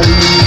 Paris.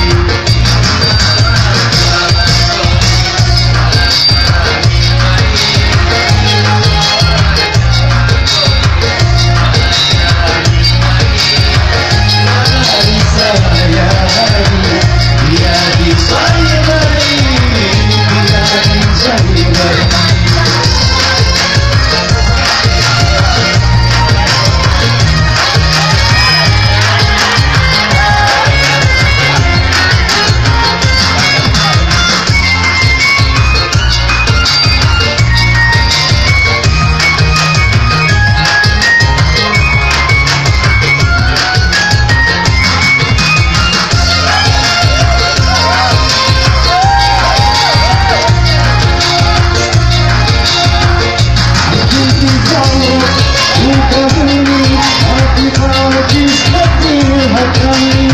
Apologies, you have come in.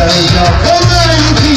Take up the name